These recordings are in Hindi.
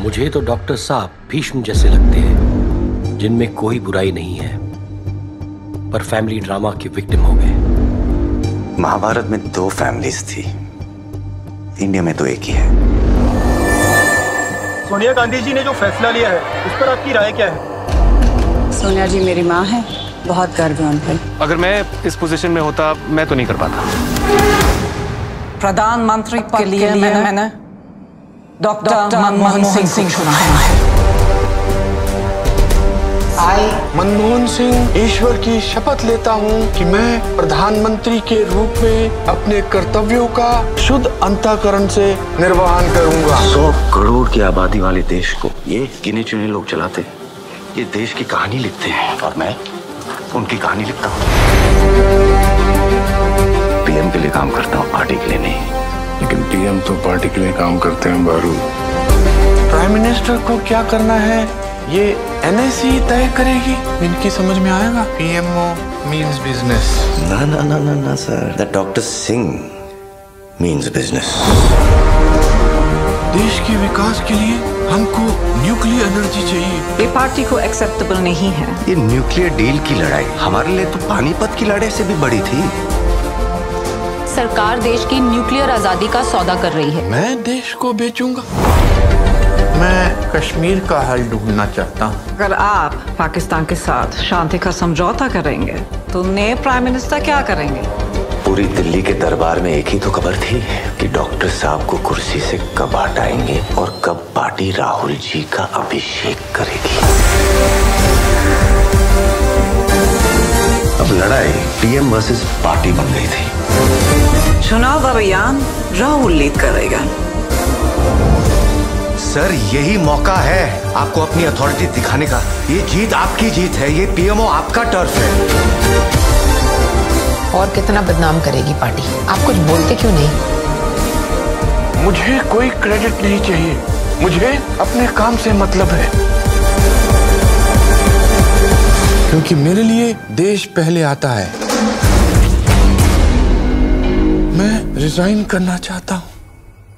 मुझे तो डॉक्टर साहब भीष्म जैसे लगते हैं जिनमें कोई बुराई नहीं है पर फैमिली ड्रामा के विक्टिम हो गए। महाभारत में दो फैमिलीज़ थी। इंडिया में तो एक ही है। सोनिया गांधी जी ने जो फैसला लिया है उस पर आपकी राय क्या है? सोनिया जी मेरी माँ है। बहुत गर्व है। उन पर अगर मैं इस पोजीशन में होता मैं तो नहीं कर पाता। प्रधानमंत्री के लिए मैंने, मैंने डॉक्टर मनमोहन सिंह है मनमोहन सिंह ईश्वर की शपथ लेता हूँ कि मैं प्रधानमंत्री के रूप में अपने कर्तव्यों का शुद्ध अंतकरण से निर्वहन करूँगा। सौ करोड़ की आबादी वाले देश को ये गिने चुने लोग चलाते ये देश की कहानी लिखते हैं और मैं उनकी कहानी लिखता हूँ। लिए काम करते हैं बारू प्राइम मिनिस्टर को क्या करना है? ये एनएससी तय करेगी। इनकी समझ में आएगा? पीएमओ मींस बिज़नेस ना ना ना ना ना sir the doctor Singh means business देश के विकास के लिए हमको न्यूक्लियर एनर्जी चाहिए। ये पार्टी को एक्सेप्टेबल नहीं है। ये न्यूक्लियर डील की लड़ाई हमारे लिए तो पानीपत की लड़ाई से भी बड़ी थी। सरकार देश की न्यूक्लियर आज़ादी का सौदा कर रही है। मैं देश को बेचूँगा। मैं कश्मीर का हल ढूंढना चाहता हूँ। अगर आप पाकिस्तान के साथ शांति का समझौता करेंगे तो नए प्राइम मिनिस्टर क्या करेंगे? पूरी दिल्ली के दरबार में एक ही तो खबर थी कि डॉक्टर साहब को कुर्सी से कब हटाएँगे और कब पार्टी राहुल जी का अभिषेक करेगी। अब लड़ाई पीएम वर्सेस पार्टी बन गई थी। चुनाव अभियान राहुल लीड करेगा। सर यही मौका है आपको अपनी अथॉरिटी दिखाने का। ये जीत आपकी जीत है ये पीएमओ आपका टर्फ है। और कितना बदनाम करेगी पार्टी? आप कुछ बोलते क्यों नहीं? मुझे कोई क्रेडिट नहीं चाहिए। मुझे अपने काम से मतलब है। क्योंकि मेरे लिए देश पहले आता है। मैं रिजाइन करना चाहता हूँ।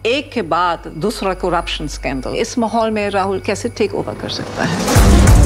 एक के बाद दूसरा करप्शन स्कैंडल इस माहौल में राहुल कैसे टेक ओवर कर सकता है?